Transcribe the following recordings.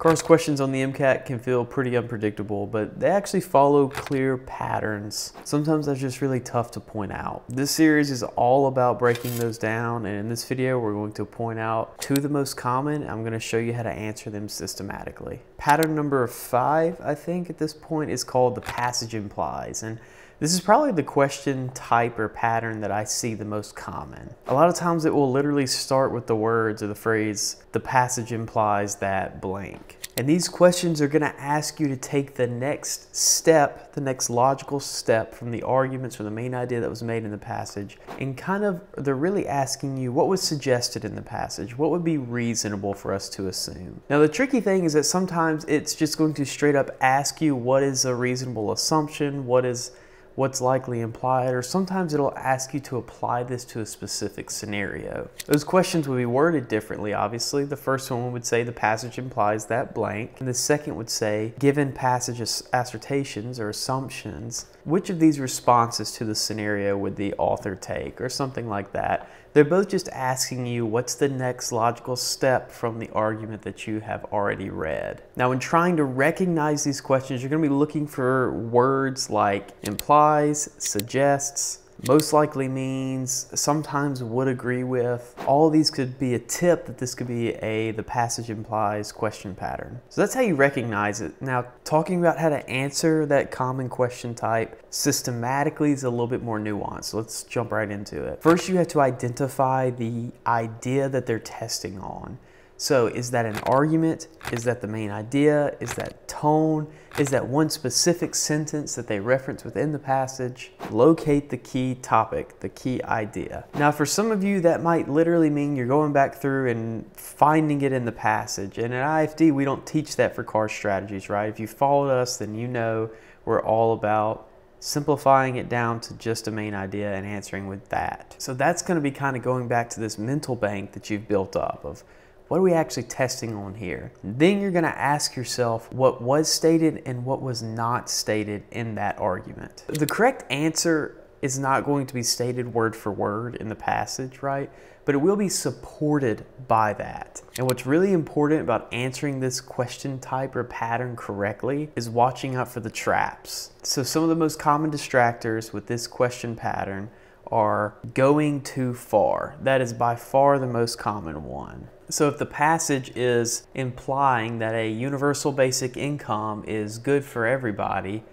Cars questions on the MCAT can feel pretty unpredictable, but they actually follow clear patterns. Sometimes that's just really tough to point out. This series is all about breaking those down, and in this video, we're going to point out two of the most common. I'm gonna show you how to answer them systematically. Pattern number five, I think at this point, is called the passage implies. and this is probably the question type or pattern that I see the most common. A lot of times it will literally start with the words or the phrase, the passage implies that blank. And these questions are going to ask you to take the next step, the next logical step from the arguments or the main idea that was made in the passage. And kind of, they're really asking you what was suggested in the passage? What would be reasonable for us to assume? Now, the tricky thing is that sometimes it's just going to straight up ask you what is a reasonable assumption, what is what's likely implied, or sometimes it'll ask you to apply this to a specific scenario. Those questions would be worded differently, obviously. The first one would say the passage implies that blank, and the second would say, given passage assertions or assumptions, which of these responses to the scenario would the author take, or something like that. They're both just asking you what's the next logical step from the argument that you have already read. Now, in trying to recognize these questions, you're going to be looking for words like implies, suggests, most likely means, sometimes would agree with. All these could be a tip that this could be a the passage implies question pattern. So that's how you recognize it. Now, talking about how to answer that common question type systematically is a little bit more nuanced. Let's jump right into it. First, you have to identify the idea that they're testing on. So is that an argument? Is that the main idea? Is that tone? Is that one specific sentence that they reference within the passage? Locate the key topic, the key idea. Now for some of you that might literally mean you're going back through and finding it in the passage. And at IFD we don't teach that for car strategies, right? If you followed us then you know we're all about simplifying it down to just a main idea and answering with that. So that's going to be kind of going back to this mental bank that you've built up of what are we actually testing on here? Then you're going to ask yourself what was stated and what was not stated in that argument. The correct answer is not going to be stated word for word in the passage, right? But it will be supported by that. And what's really important about answering this question type or pattern correctly is watching out for the traps. So some of the most common distractors with this question pattern are going too far. That is by far the most common one. So if the passage is implying that a universal basic income is good for everybody,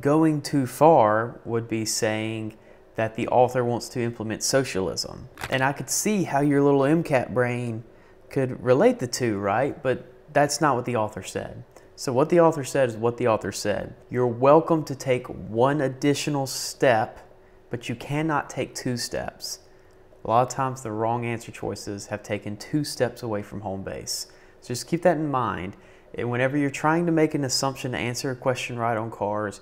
going too far would be saying that the author wants to implement socialism. And I could see how your little MCAT brain could relate the two, right? But that's not what the author said. So what the author said is what the author said. You're welcome to take one additional step, but you cannot take two steps. A lot of times the wrong answer choices have taken two steps away from home base. So just keep that in mind. And whenever you're trying to make an assumption to answer a question right on cars,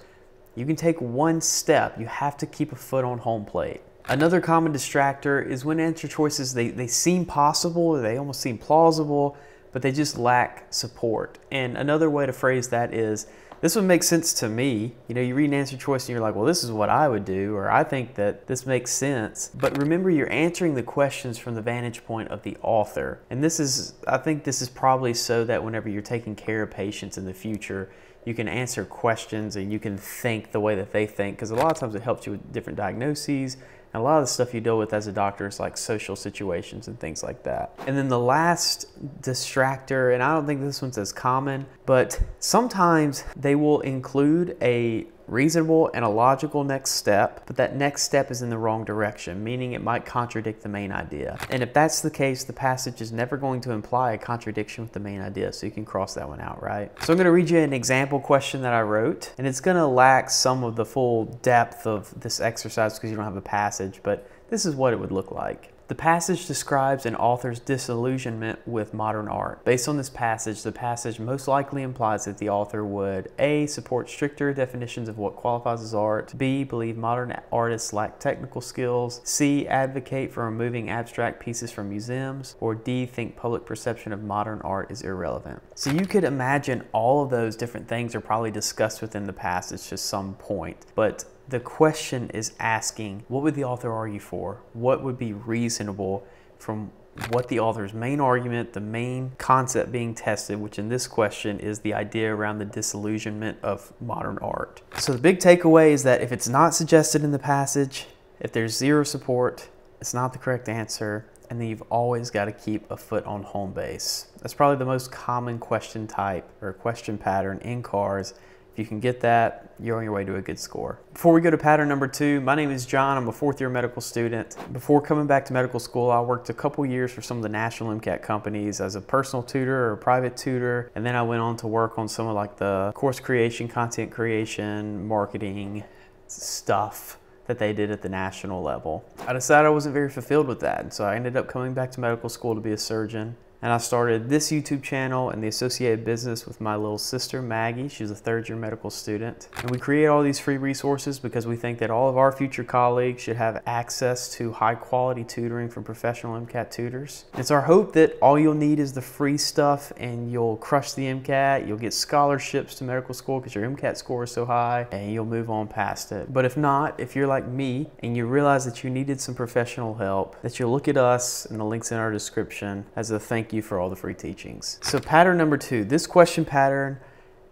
you can take one step. You have to keep a foot on home plate. Another common distractor is when answer choices, they, they seem possible, they almost seem plausible, but they just lack support. And another way to phrase that is, this would make sense to me. You know, you read an answer choice and you're like, well, this is what I would do, or I think that this makes sense. But remember, you're answering the questions from the vantage point of the author. And this is, I think this is probably so that whenever you're taking care of patients in the future, you can answer questions and you can think the way that they think because a lot of times it helps you with different diagnoses and a lot of the stuff you deal with as a doctor is like social situations and things like that. And then the last distractor, and I don't think this one's as common, but sometimes they will include a reasonable and a logical next step, but that next step is in the wrong direction, meaning it might contradict the main idea. And if that's the case, the passage is never going to imply a contradiction with the main idea, so you can cross that one out, right? So I'm going to read you an example question that I wrote, and it's going to lack some of the full depth of this exercise because you don't have a passage, but this is what it would look like. The passage describes an author's disillusionment with modern art. Based on this passage, the passage most likely implies that the author would A. support stricter definitions of what qualifies as art, B. believe modern artists lack technical skills, C. advocate for removing abstract pieces from museums, or D. think public perception of modern art is irrelevant. So you could imagine all of those different things are probably discussed within the passage to some point, but the question is asking, what would the author argue for? What would be reasonable from what the author's main argument, the main concept being tested, which in this question is the idea around the disillusionment of modern art. So the big takeaway is that if it's not suggested in the passage, if there's zero support, it's not the correct answer, and then you've always got to keep a foot on home base. That's probably the most common question type or question pattern in cars if you can get that, you're on your way to a good score. Before we go to pattern number two, my name is John. I'm a fourth year medical student. Before coming back to medical school, I worked a couple years for some of the national MCAT companies as a personal tutor or a private tutor. And then I went on to work on some of like the course creation, content creation, marketing stuff that they did at the national level. I decided I wasn't very fulfilled with that. And so I ended up coming back to medical school to be a surgeon and I started this YouTube channel and the associated business with my little sister Maggie. She's a third year medical student. And we create all these free resources because we think that all of our future colleagues should have access to high quality tutoring from professional MCAT tutors. It's our hope that all you'll need is the free stuff and you'll crush the MCAT, you'll get scholarships to medical school because your MCAT score is so high and you'll move on past it. But if not, if you're like me and you realize that you needed some professional help, that you'll look at us and the links in our description as a thank you you for all the free teachings. So pattern number two, this question pattern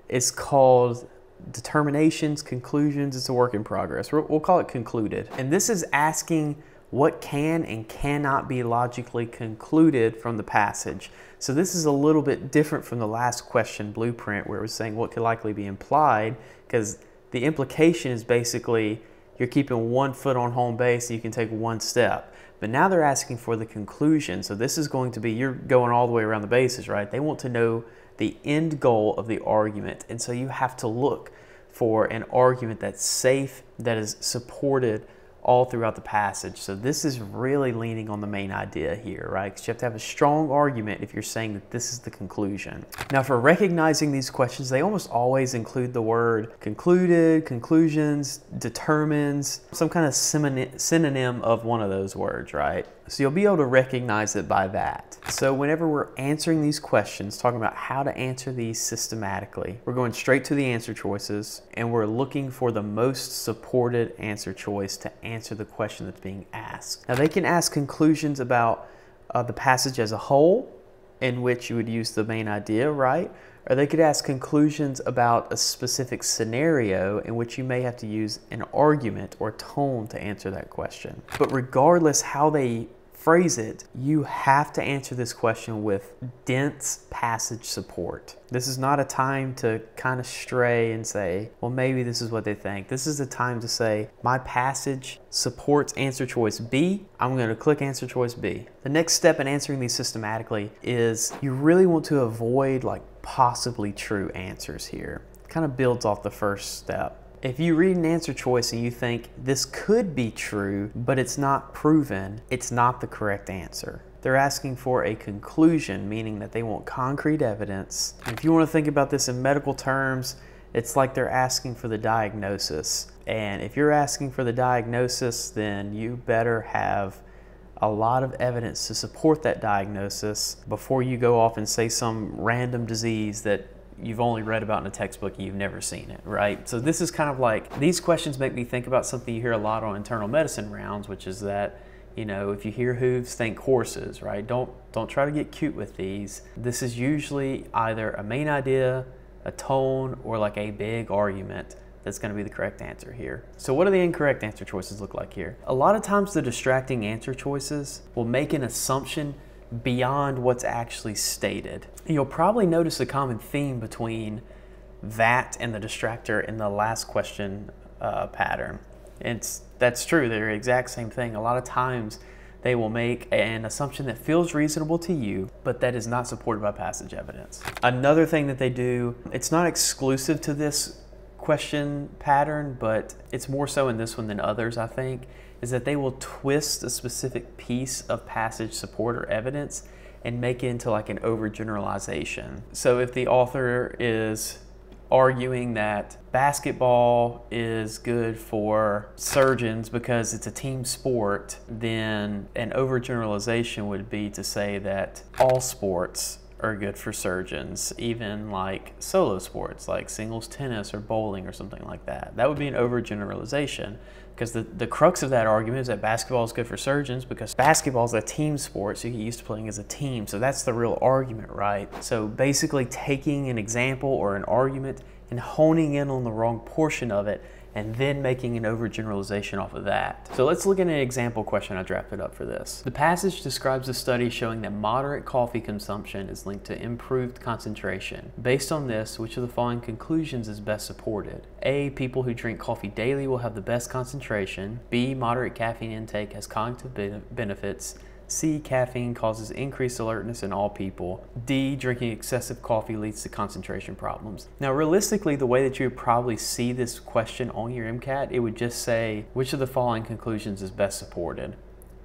is called determinations, conclusions. It's a work in progress. We'll call it concluded. And this is asking what can and cannot be logically concluded from the passage. So this is a little bit different from the last question blueprint where it was saying what could likely be implied because the implication is basically you're keeping one foot on home base so you can take one step. But now they're asking for the conclusion. So this is going to be, you're going all the way around the bases, right? They want to know the end goal of the argument. And so you have to look for an argument that's safe, that is supported all throughout the passage. So this is really leaning on the main idea here, right? Because you have to have a strong argument if you're saying that this is the conclusion. Now for recognizing these questions, they almost always include the word concluded, conclusions, determines, some kind of synonym of one of those words, right? So you'll be able to recognize it by that. So whenever we're answering these questions, talking about how to answer these systematically, we're going straight to the answer choices and we're looking for the most supported answer choice to answer the question that's being asked. Now they can ask conclusions about uh, the passage as a whole, in which you would use the main idea, right? Or they could ask conclusions about a specific scenario in which you may have to use an argument or tone to answer that question. But regardless how they phrase it, you have to answer this question with dense passage support. This is not a time to kind of stray and say, well, maybe this is what they think. This is a time to say, my passage supports answer choice B. I'm going to click answer choice B. The next step in answering these systematically is you really want to avoid like possibly true answers here. It kind of builds off the first step. If you read an answer choice and you think this could be true, but it's not proven, it's not the correct answer. They're asking for a conclusion, meaning that they want concrete evidence. If you want to think about this in medical terms, it's like they're asking for the diagnosis. And if you're asking for the diagnosis, then you better have a lot of evidence to support that diagnosis before you go off and say some random disease that you've only read about in a textbook and you've never seen it, right? So this is kind of like, these questions make me think about something you hear a lot on internal medicine rounds, which is that, you know, if you hear hooves, think horses, right? Don't, don't try to get cute with these. This is usually either a main idea, a tone, or like a big argument that's going to be the correct answer here. So what do the incorrect answer choices look like here? A lot of times the distracting answer choices will make an assumption beyond what's actually stated. You'll probably notice a common theme between that and the distractor in the last question uh, pattern. It's, that's true, they're the exact same thing. A lot of times they will make an assumption that feels reasonable to you, but that is not supported by passage evidence. Another thing that they do, it's not exclusive to this question pattern, but it's more so in this one than others, I think, is that they will twist a specific piece of passage support or evidence and make it into like an overgeneralization. So if the author is arguing that basketball is good for surgeons because it's a team sport, then an overgeneralization would be to say that all sports are good for surgeons, even like solo sports like singles tennis or bowling or something like that. That would be an overgeneralization. Because the, the crux of that argument is that basketball is good for surgeons because basketball is a team sport, so you get used to playing as a team. So that's the real argument, right? So basically, taking an example or an argument and honing in on the wrong portion of it and then making an overgeneralization off of that. So let's look at an example question I drafted up for this. The passage describes a study showing that moderate coffee consumption is linked to improved concentration. Based on this, which of the following conclusions is best supported? A, people who drink coffee daily will have the best concentration. B, moderate caffeine intake has cognitive benefits. C, caffeine causes increased alertness in all people. D, drinking excessive coffee leads to concentration problems. Now, realistically, the way that you would probably see this question on your MCAT, it would just say, which of the following conclusions is best supported?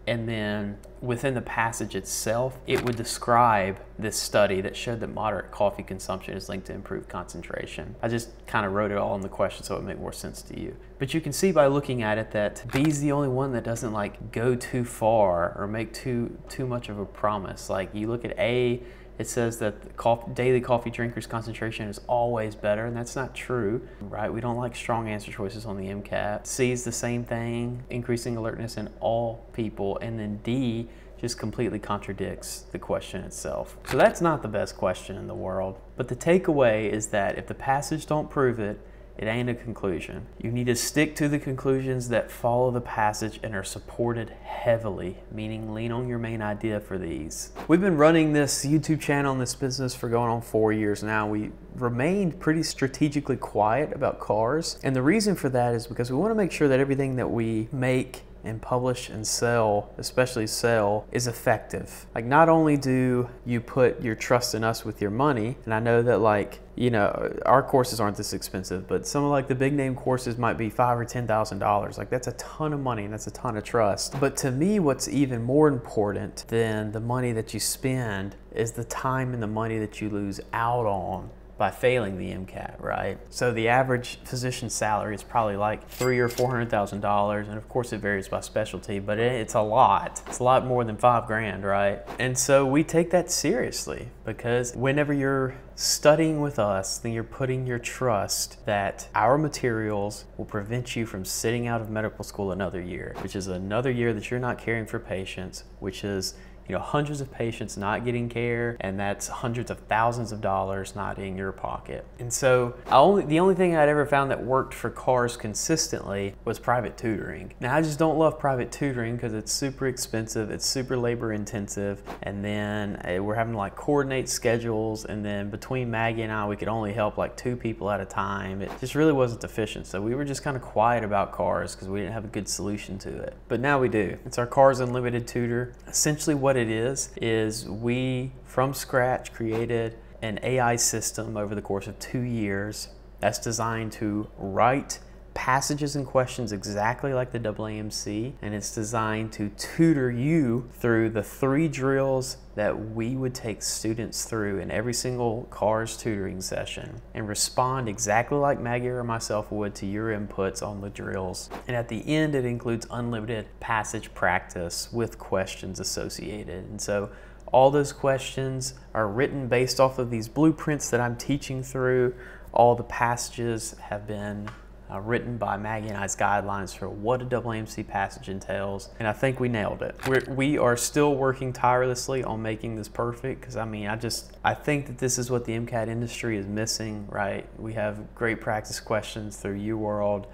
And then within the passage itself, it would describe this study that showed that moderate coffee consumption is linked to improved concentration. I just kind of wrote it all in the question so it would make more sense to you. But you can see by looking at it that B is the only one that doesn't like go too far or make too too much of a promise. Like you look at A, it says that coffee, daily coffee drinkers concentration is always better, and that's not true, right? We don't like strong answer choices on the MCAT. C is the same thing, increasing alertness in all people, and then D just completely contradicts the question itself. So that's not the best question in the world. But the takeaway is that if the passage don't prove it, it ain't a conclusion. You need to stick to the conclusions that follow the passage and are supported heavily, meaning lean on your main idea for these. We've been running this YouTube channel and this business for going on four years now. We remained pretty strategically quiet about cars. And the reason for that is because we want to make sure that everything that we make and publish and sell, especially sell, is effective. Like, not only do you put your trust in us with your money, and I know that, like, you know, our courses aren't this expensive, but some of like the big name courses might be five or ten thousand dollars. Like that's a ton of money and that's a ton of trust. But to me, what's even more important than the money that you spend is the time and the money that you lose out on by failing the MCAT, right? So the average physician salary is probably like three or four hundred thousand dollars, and of course it varies by specialty, but it's a lot. It's a lot more than five grand, right? And so we take that seriously because whenever you're studying with us, then you're putting your trust that our materials will prevent you from sitting out of medical school another year, which is another year that you're not caring for patients, which is you know, hundreds of patients not getting care, and that's hundreds of thousands of dollars not in your pocket. And so, only, the only thing I'd ever found that worked for cars consistently was private tutoring. Now, I just don't love private tutoring because it's super expensive, it's super labor intensive, and then eh, we're having to like coordinate schedules, and then between Maggie and I, we could only help like two people at a time. It just really wasn't efficient. So we were just kind of quiet about cars because we didn't have a good solution to it. But now we do. It's our Cars Unlimited Tutor. Essentially, what it is, is we from scratch created an AI system over the course of two years that's designed to write passages and questions exactly like the AAMC, and it's designed to tutor you through the three drills that we would take students through in every single CARS tutoring session and respond exactly like Maggie or myself would to your inputs on the drills. And at the end, it includes unlimited passage practice with questions associated. And so all those questions are written based off of these blueprints that I'm teaching through. All the passages have been uh, written by Maggie and I's guidelines for what a AAMC passage entails, and I think we nailed it. We're, we are still working tirelessly on making this perfect because I mean, I just, I think that this is what the MCAT industry is missing, right? We have great practice questions through UWorld.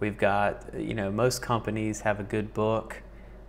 We've got, you know, most companies have a good book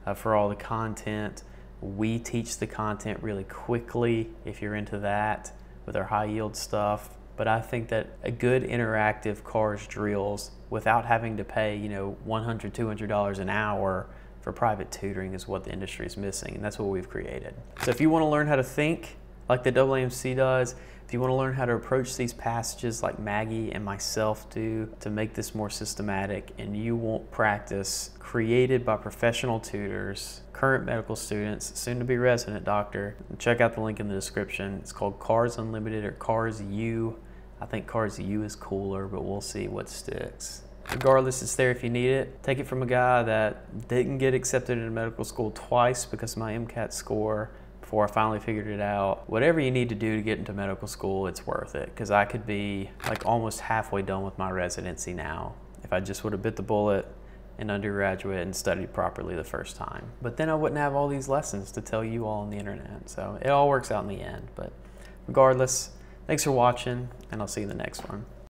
uh, for all the content. We teach the content really quickly if you're into that with our high yield stuff but I think that a good interactive cars drills without having to pay, you know, $100, $200 an hour for private tutoring is what the industry is missing, and that's what we've created. So if you want to learn how to think like the AAMC does, if you want to learn how to approach these passages like Maggie and myself do to make this more systematic, and you want practice created by professional tutors, current medical students, soon to be resident doctor, check out the link in the description. It's called Cars Unlimited or Cars U. I think Cars U is cooler, but we'll see what sticks. Regardless, it's there if you need it. Take it from a guy that didn't get accepted into medical school twice because my MCAT score before I finally figured it out. Whatever you need to do to get into medical school, it's worth it because I could be like almost halfway done with my residency now if I just would have bit the bullet in undergraduate and studied properly the first time. But then I wouldn't have all these lessons to tell you all on the internet. So it all works out in the end. But regardless, thanks for watching, and I'll see you in the next one.